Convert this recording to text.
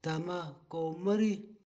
tama ko mari